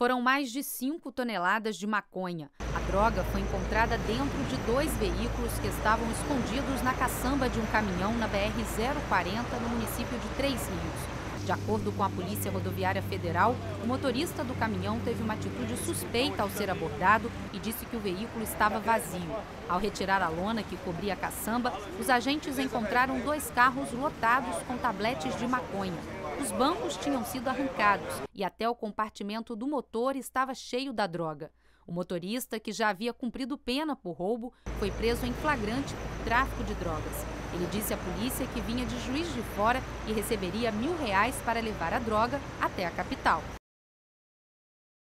foram mais de 5 toneladas de maconha. A droga foi encontrada dentro de dois veículos que estavam escondidos na caçamba de um caminhão na BR-040, no município de Três Rios. De acordo com a Polícia Rodoviária Federal, o motorista do caminhão teve uma atitude suspeita ao ser abordado e disse que o veículo estava vazio. Ao retirar a lona que cobria a caçamba, os agentes encontraram dois carros lotados com tabletes de maconha. Os bancos tinham sido arrancados e até o compartimento do motor estava cheio da droga. O motorista, que já havia cumprido pena por roubo, foi preso em flagrante por tráfico de drogas. Ele disse à polícia que vinha de Juiz de Fora e receberia mil reais para levar a droga até a capital.